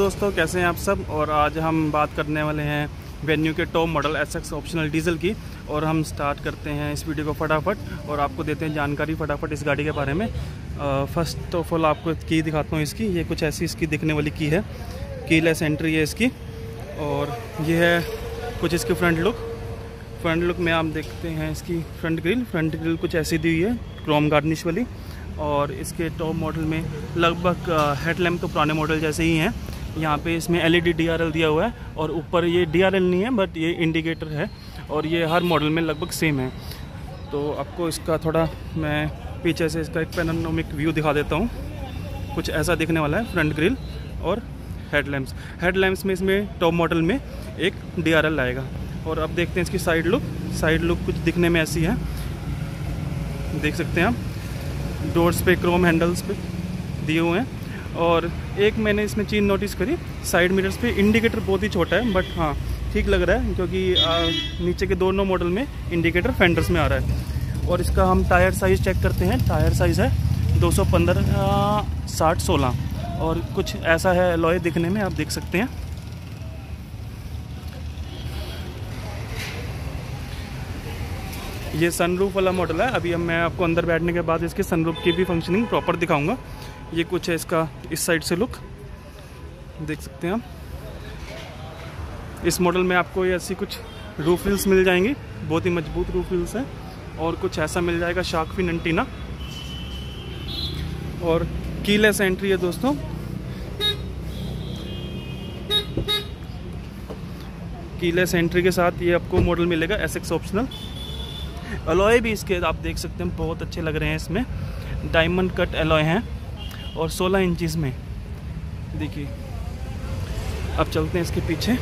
दोस्तों, कैसे हैं आप सब? और आज हम बात करने वाले हैं वेन्यू के top model S X optional diesel की। और हम स्टार्ट करते हैं इस वीडियो को फटाफट और आपको देते हैं जानकारी फटाफट इस गाड़ी के बारे में। फ़र्स्ट ऑफ़ ऑल आपको की दिखाता हूँ इसकी। ये कुछ ऐसी इसकी दिखने वाली की है। की लेस एंट्री है इसकी। और ये है कुछ इसकी फ्रंट लुक फ्रंट लुक में आप देखते हैं इसकी फ्रंट ग्रिल फ्रंट ग्रिल कुछ ऐसी दी हुई है क्रोम गार्निश वाली। और इसके टॉप मॉडल में लगभग हेडलैम्प तो पुराने मॉडल जैसे ही हैं। यहाँ पे इसमें एल ई दिया हुआ है और ऊपर ये डीआरएल नहीं है बट ये इंडिकेटर है और ये हर मॉडल में लगभग सेम है। तो आपको इसका थोड़ा मैं पीछे से इसका एक पेनोमिक व्यू दिखा देता हूँ। कुछ ऐसा दिखने वाला है फ्रंट ग्रिल और हेडलैम्प्स हेडलैम्प्स में इसमें टॉप मॉडल में एक डीआरएल आएगा। और अब देखते हैं इसकी साइड लुक साइड लुक कुछ दिखने में ऐसी है। देख सकते हैं आप। डोर्स पे क्रोम हैंडल्स पे दिए हुए हैं। और एक मैंने इसमें चीज़ नोटिस करी साइड मिरर्स पे इंडिकेटर बहुत ही छोटा है बट हाँ ठीक लग रहा है क्योंकि आ, नीचे के दोनों मॉडल में इंडिकेटर फेंडर्स में आ रहा है। और इसका हम टायर साइज़ चेक करते हैं टायर साइज़ है दो सौ पंद्रह साठ सोलह। और कुछ ऐसा है लॉय दिखने में आप देख सकते हैं। ये सनरूफ वाला मॉडल है। अभी अब मैं आपको अंदर बैठने के बाद इसके सनरूफ की भी फंक्शनिंग प्रॉपर दिखाऊँगा। ये कुछ है इसका, इस साइड से लुक देख सकते हैं आप। इस मॉडल में आपको ये ऐसी कुछ रूफ व्हील्स मिल जाएँगी। बहुत ही मज़बूत रूफ व्हील्स हैं। और कुछ ऐसा मिल जाएगा शार्क फिन एंटीना और कीलेस एंट्री है दोस्तों। कीलेस एंट्री के साथ ये आपको मॉडल मिलेगा एस एक्स ऑप्शनल अलॉय भी इसके आप देख सकते हैं, बहुत अच्छे लग रहे हैं इसमें। डायमंड कट अलॉय हैं और 16 इंचज़ में। देखिए, अब चलते हैं इसके पीछे।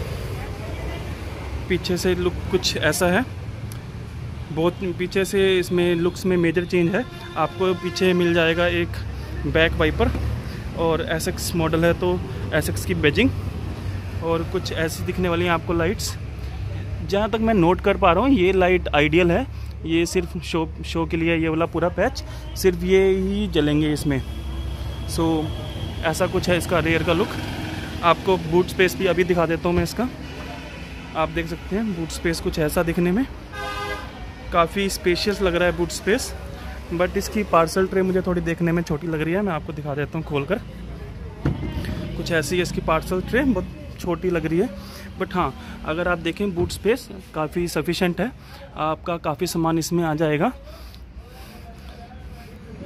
पीछे से लुक कुछ ऐसा है। बहुत पीछे से इसमें लुक्स में मेजर चेंज है। आपको पीछे मिल जाएगा एक बैक वाइपर और एसएक्स मॉडल है तो एसएक्स की बेजिंग और कुछ ऐसी दिखने वाली हैं आपको लाइट्स जहाँ तक मैं नोट कर पा रहा हूँ, ये लाइट आइडियल है। ये सिर्फ़ शो शो के लिए ये वाला पूरा पैच सिर्फ़ ये ही जलेंगे इसमें। सो so, ऐसा कुछ है इसका रेयर का लुक आपको बूट स्पेस भी अभी दिखा देता हूँ मैं इसका। आप देख सकते हैं बूट स्पेस कुछ ऐसा दिखने में। काफ़ी स्पेशियस लग रहा है बूट स्पेस बट इसकी पार्सल ट्रे मुझे थोड़ी देखने में छोटी लग रही है। मैं आपको दिखा देता हूँ खोल कर कुछ ऐसी है इसकी पार्सल ट्रे बहुत छोटी लग रही है। बट हाँ अगर आप देखें बूट स्पेस काफ़ी सफिशेंट है। आपका काफ़ी सामान इसमें आ जाएगा।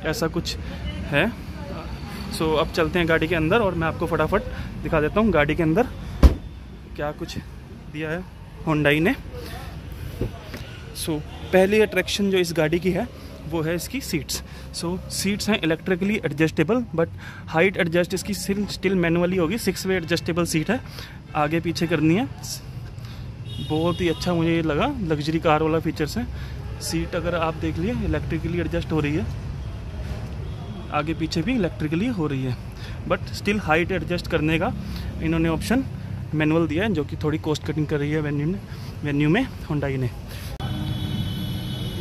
ऐसा कुछ है। सो so, अब चलते हैं गाड़ी के अंदर और मैं आपको फटाफट दिखा देता हूँ गाड़ी के अंदर क्या कुछ दिया है होंडाई ने। सो so, पहली अट्रैक्शन जो इस गाड़ी की है वो है इसकी सीट्स सो सीट्स हैं electrically adjustable but height adjust इसकी स्टिल मैनुअली होगी। सिक्स वे एडजस्टेबल सीट है। आगे पीछे करनी है। बहुत ही अच्छा मुझे ये लगा लग्जरी कार वाला फीचर्स है। सीट अगर आप देख लिए इलेक्ट्रिकली एडजस्ट हो रही है। आगे पीछे भी इलेक्ट्रिकली हो रही है। बट स्टिल हाइट एडजस्ट करने का इन्होंने ऑप्शन मैनुअल दिया है, जो कि थोड़ी कॉस्ट कटिंग कर रही है वेन्यू ने वेन्यू में होंडाई ने।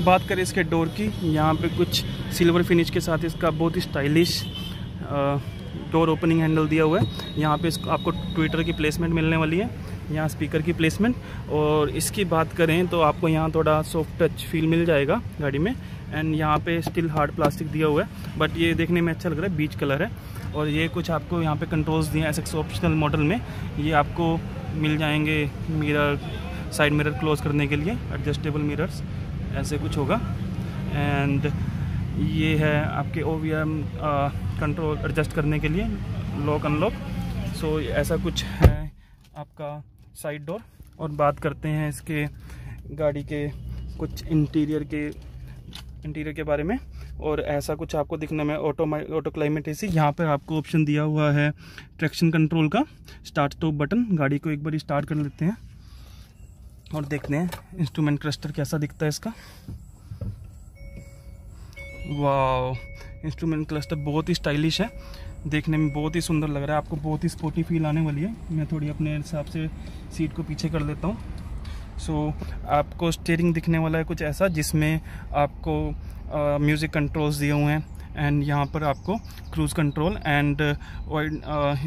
बात करें इसके डोर की, यहाँ पे कुछ सिल्वर फिनिश के साथ इसका बहुत ही स्टाइलिश डोर ओपनिंग हैंडल दिया हुआ है। यहाँ पे आपको ट्विटर की प्लेसमेंट मिलने वाली है। यहाँ स्पीकर की प्लेसमेंट और इसकी बात करें तो आपको यहाँ थोड़ा सॉफ्ट टच फील मिल जाएगा गाड़ी में। एंड यहाँ पे स्टिल हार्ड प्लास्टिक दिया हुआ है। बट ये देखने में अच्छा लग रहा है बीच कलर है। और ये कुछ आपको यहाँ पे कंट्रोल्स दिए हैं एस ऑप्शनल मॉडल में। ये आपको मिल जाएँगे मिरर साइड मिरर क्लोज करने के लिए। एडजस्टेबल मिरर्स ऐसे कुछ होगा। एंड ये है आपके O V M control adjust करने के लिए लॉक अनलॉक सो ऐसा कुछ है आपका साइड डोर और बात करते हैं इसके गाड़ी के कुछ इंटीरियर के इंटीरियर के बारे में. और ऐसा कुछ आपको दिखने में ऑटो ऑटो क्लाइमेट एसी यहाँ पर आपको ऑप्शन दिया हुआ है ट्रैक्शन कंट्रोल का. स्टार्ट स्टॉप बटन गाड़ी को एक बार स्टार्ट कर लेते हैं. और देखते हैं इंस्ट्रूमेंट क्लस्टर कैसा दिखता है इसका. वाह इंस्ट्रूमेंट क्लस्टर बहुत ही स्टाइलिश है। देखने में बहुत ही सुंदर लग रहा है। आपको बहुत ही स्पोर्टी फील आने वाली है। मैं थोड़ी अपने हिसाब से सीट को पीछे कर लेता हूँ। सो so, आपको स्टेयरिंग दिखने वाला है कुछ ऐसा जिसमें आपको म्यूज़िक कंट्रोल्स दिए हुए हैं। एंड यहाँ पर आपको क्रूज़ कंट्रोल एंड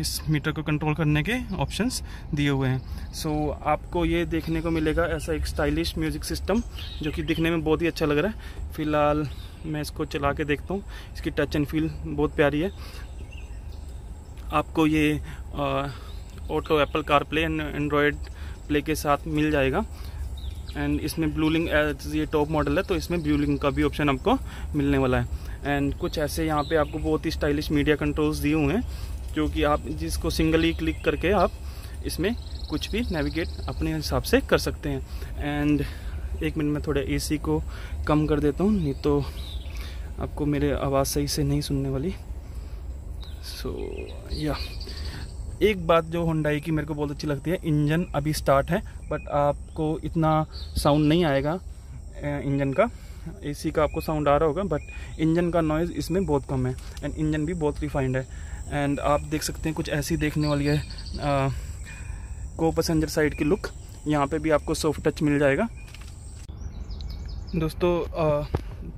इस मीटर को कंट्रोल करने के ऑप्शंस दिए हुए हैं। सो so, आपको ये देखने को मिलेगा ऐसा एक स्टाइलिश म्यूज़िक सिस्टम जो कि दिखने में बहुत ही अच्छा लग रहा है। फ़िलहाल मैं इसको चला के देखता हूँ। इसकी टच एंड फील बहुत प्यारी है। आपको ये auto Apple car play and Android play के साथ मिल जाएगा। एंड इसमें ब्लूलिंग एज ये टॉप मॉडल है तो इसमें ब्लूलिंग का भी ऑप्शन आपको मिलने वाला है। एंड कुछ ऐसे यहाँ पे आपको बहुत ही स्टाइलिश मीडिया कंट्रोल्स दिए हुए हैं जो कि आप जिसको सिंगली क्लिक करके आप इसमें कुछ भी नेविगेट अपने हिसाब से कर सकते हैं। एंड एक मिनट में थोड़े एसी को कम कर देता हूँ नहीं तो आपको मेरे आवाज़ सही से नहीं सुनने वाली। सो so, या yeah. एक बात जो होंडाई की मेरे को बहुत अच्छी लगती है इंजन अभी स्टार्ट है बट आपको इतना साउंड नहीं आएगा इंजन का। एसी का आपको साउंड आ रहा होगा बट इंजन का नॉइज़ इसमें बहुत कम है एंड इंजन भी बहुत रिफाइंड है। एंड आप देख सकते हैं कुछ ऐसी देखने वाली है आ, को पैसेंजर साइड की लुक यहाँ पे भी आपको सॉफ्ट टच मिल जाएगा। दोस्तों आ,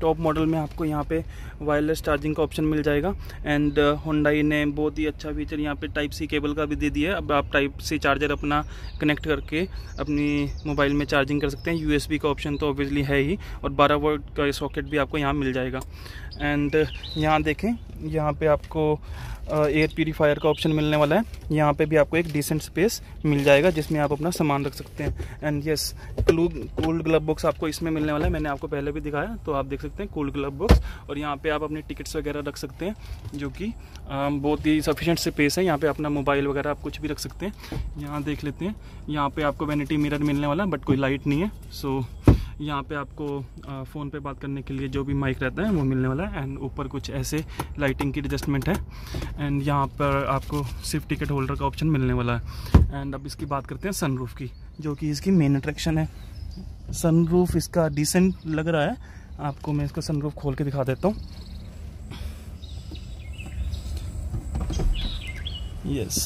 टॉप मॉडल में आपको यहाँ पे वायरलेस चार्जिंग का ऑप्शन मिल जाएगा। एंड होंडाई uh, ने बहुत ही अच्छा फीचर यहाँ पे टाइप सी केबल का भी दे दिया है। अब आप टाइप सी चार्जर अपना कनेक्ट करके अपनी मोबाइल में चार्जिंग कर सकते हैं। यूएसबी का ऑप्शन तो ऑब्वियसली है ही और 12 वोल्ट का सॉकेट भी आपको यहाँ मिल जाएगा। एंड uh, यहाँ देखें यहाँ पर आपको एयर प्योरीफायर का ऑप्शन मिलने वाला है। यहाँ पे भी आपको एक डिसेंट स्पेस मिल जाएगा, जिसमें आप अपना सामान रख सकते हैं। And yes cold glove box आपको इसमें मिलने वाला है। मैंने आपको पहले भी दिखाया तो आप देख सकते हैं कोल्ड ग्लव बॉक्स और यहाँ पे आप अपने टिकट्स वगैरह रख सकते हैं, जो कि बहुत ही सफिशेंट स्पेस है। यहाँ पे अपना मोबाइल वगैरह आप कुछ भी रख सकते हैं। यहाँ देख लेते हैं। यहाँ पे आपको वैनिटी मिरर मिलने वाला है बट कोई लाइट नहीं है। सो यहाँ पे आपको फ़ोन पे बात करने के लिए जो भी माइक रहता है वो मिलने वाला है एंड ऊपर कुछ ऐसे लाइटिंग की एडजस्टमेंट है एंड यहाँ पर आपको सिर्फ़ टिकट होल्डर का ऑप्शन मिलने वाला है एंड अब इसकी बात करते हैं सनरूफ की, जो कि इसकी मेन अट्रैक्शन है। सनरूफ इसका डिसेंट लग रहा है। आपको मैं इसका सनरूफ खोल के दिखा देता हूँ। यस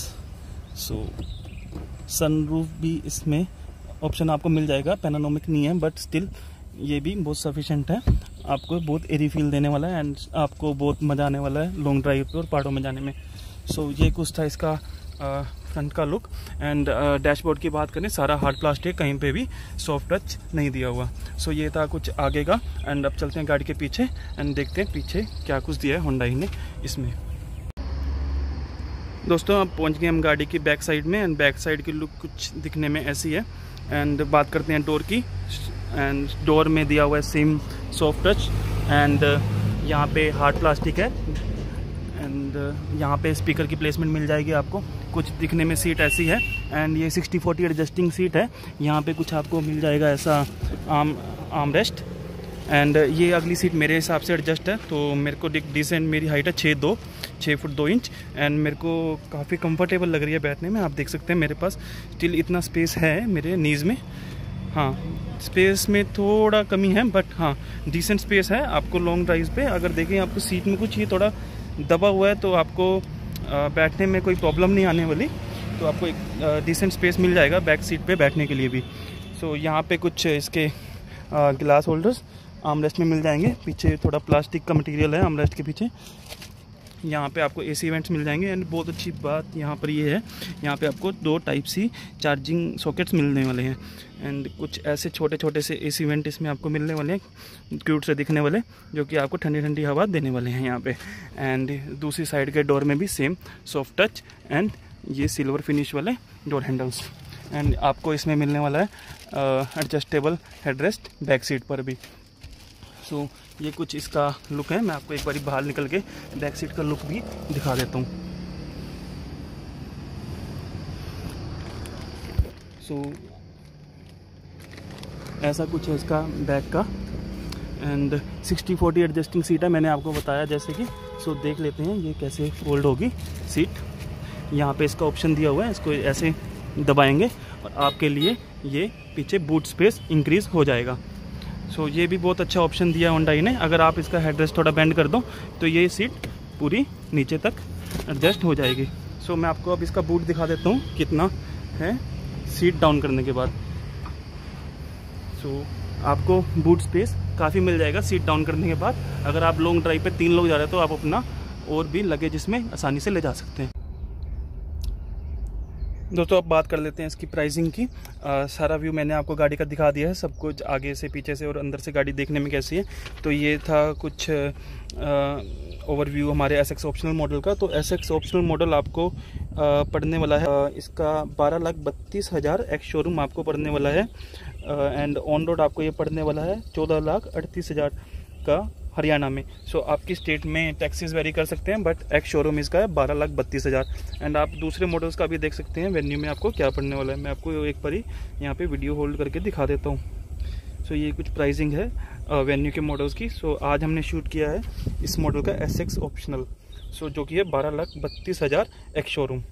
सो सनरूफ भी इसमें ऑप्शन आपको मिल जाएगा पेनानोमिक नहीं है बट स्टिल ये भी बहुत सफिशेंट है। आपको बहुत एरी फील देने वाला है एंड आपको बहुत मज़ा आने वाला है लॉन्ग ड्राइव पे और पहाड़ों में जाने में। सो so, ये कुछ था इसका फ्रंट का लुक एंड डैशबोर्ड की बात करें सारा हार्ड प्लास्टिक कहीं पे भी सॉफ्ट टच नहीं दिया हुआ। सो so, ये था कुछ आगे का एंड अब चलते हैं गाड़ी के पीछे एंड देखते हैं पीछे क्या कुछ दिया है होंडाई ने इसमें। दोस्तों अब पहुँच गए हम गाड़ी की बैक साइड में एंड बैक साइड की लुक कुछ दिखने में ऐसी है। एंड बात करते हैं डोर की। एंड डोर में दिया हुआ है सेम सॉफ्ट टच एंड यहाँ पे हार्ड प्लास्टिक है। एंड यहाँ पे स्पीकर की प्लेसमेंट मिल जाएगी आपको। कुछ दिखने में सीट ऐसी है। एंड ये 60 40 एडजस्टिंग सीट है। यहाँ पे कुछ आपको मिल जाएगा ऐसा आम आम रेस्ट एंड ये अगली सीट मेरे हिसाब से एडजस्ट है। तो मेरे को डिसेंट मेरी हाइट है छः दो। छः फुट दो इंच एंड मेरे को काफ़ी कंफर्टेबल लग रही है बैठने में। आप देख सकते हैं मेरे पास स्टिल इतना स्पेस है मेरे नीज़ में। हाँ स्पेस में थोड़ा कमी है बट हाँ डिसेंट स्पेस है आपको लॉन्ग ड्राइव पे। अगर देखें आपको सीट में कुछ ये थोड़ा दबा हुआ है तो आपको बैठने में कोई प्रॉब्लम नहीं आने वाली। तो आपको एक डिसेंट स्पेस मिल जाएगा बैक सीट पे बैठने के लिए भी। सो so, यहाँ पे कुछ इसके ग्लास होल्डर्स आमरेस्ट में मिल जाएँगे। पीछे थोड़ा प्लास्टिक का मटेरियल है आमरेस्ट के पीछे। यहाँ पे आपको एसी इवेंट्स मिल जाएँगे एंड बहुत अच्छी बात यहाँ पर ये यह है। यहाँ पे आपको दो टाइप सी चार्जिंग सॉकेट्स मिलने वाले हैं। एंड कुछ ऐसे छोटे छोटे से एसी इवेंट इसमें आपको मिलने वाले हैं क्यूट से दिखने वाले, जो कि आपको ठंडी ठंडी हवा देने वाले हैं यहाँ पे। एंड दूसरी साइड के डोर में भी सेम सॉफ्ट टच एंड ये सिल्वर फिनिश वाले डोर हैंडल्स एंड आपको इसमें मिलने वाला है एडजस्टेबल हेडरेस्ट बैक सीट पर भी। सो so, ये कुछ इसका लुक है। मैं आपको एक बार बाहर निकल के बैक सीट का लुक भी दिखा देता हूँ। सो so, ऐसा कुछ है इसका बैक का। एंड 60 40 एडजस्टिंग सीट है मैंने आपको बताया जैसे कि। सो so, देख लेते हैं ये कैसे फोल्ड होगी सीट यहाँ पे इसका ऑप्शन दिया हुआ है इसको ऐसे दबाएँगे और आपके लिए ये पीछे बूट स्पेस इंक्रीज़ हो जाएगा। सो ये भी बहुत अच्छा ऑप्शन दिया होंडाई ने। अगर आप इसका हेडरेस्ट थोड़ा बेंड कर दो तो ये सीट पूरी नीचे तक एडजस्ट हो जाएगी। सो मैं आपको अब इसका बूट दिखा देता हूँ कितना है सीट डाउन करने के बाद। सो आपको बूट स्पेस काफ़ी मिल जाएगा सीट डाउन करने के बाद। अगर आप लॉन्ग ड्राइव पे तीन लोग जा रहे हैं तो आप अपना और भी लगेज इसमें आसानी से ले जा सकते हैं। दोस्तों अब बात कर लेते हैं इसकी प्राइसिंग की। आ, सारा व्यू मैंने आपको गाड़ी का दिखा दिया है सब कुछ आगे से पीछे से और अंदर से गाड़ी देखने में कैसी है। तो ये था कुछ ओवरव्यू हमारे एस एक्स ऑप्शनल मॉडल का। तो एस एक्स ऑप्शनल मॉडल आपको आ, पड़ने वाला है। आ, इसका बारह लाख बत्तीस हज़ार एक्स शोरूम आपको पड़ने वाला है। एंड ऑन रोड आपको ये पड़ने वाला है चौदह लाख अड़तीस हज़ार का। हरियाणा में। सो so, आपकी स्टेट में टैक्सीज वेरी कर सकते हैं बट एक्स शोरूम इसका है बारह लाख बत्तीस हज़ार। एंड आप दूसरे मॉडल्स का भी देख सकते हैं वेन्यू में आपको क्या पड़ने वाला है। मैं आपको एक बार ही यहाँ पर वीडियो होल्ड करके दिखा देता हूँ। सो so, ये कुछ प्राइसिंग है वेन्यू के मॉडल्स की। सो so, आज हमने शूट किया है इस मॉडल का एस एक्स ऑप्शनल सो जो कि है बारह लाख बत्तीस हज़ार एक्स शोरूम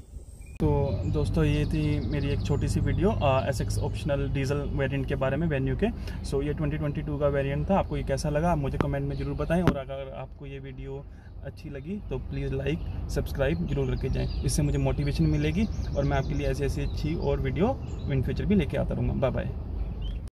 तो दोस्तों ये थी मेरी एक छोटी सी video S X optional diesel variant के बारे में वेन्यू के। सो so, ये 2022 का वेरिएंट था। आपको ये कैसा लगा आप मुझे कमेंट में ज़रूर बताएँ। और अगर आपको ये वीडियो अच्छी लगी तो प्लीज़ लाइक सब्सक्राइब ज़रूर करके जाएँ। इससे मुझे मोटिवेशन मिलेगी और मैं आपके लिए ऐसी ऐसी अच्छी और वीडियो इन फ्यूचर भी लेके आता रहूँगा। Bye bye